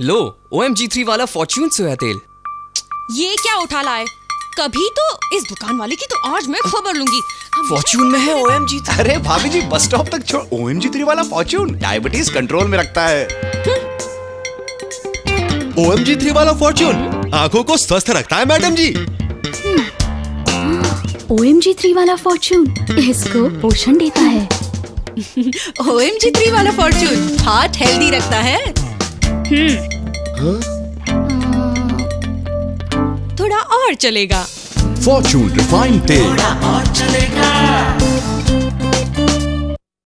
लो O M G three वाला Fortune soya तेल। ये क्या उठा लाए? कभी तो इस दुकान वाले की तो आज मैं खबर लूँगी। फॉर्च्यून में है ओ एम जी अरे भाभी जी बस स्टॉप तक छोड़। ओ एम जी थ्री वाला फॉर्च्यून डायबिटीज़ कंट्रोल में रखता है। ओ एम जी थ्री वाला फॉर्च्यून आँखों को स्वस्थ रखता है madam ji. O M G three वाला फॉर्च्यून इसको पोषण देता है। OMG थ्री वाला फॉर्च्यून हार्ट हेल्दी रखता है। थोड़ा और चलेगा। फॉर्चून रिफाइंड तेल और चलेगा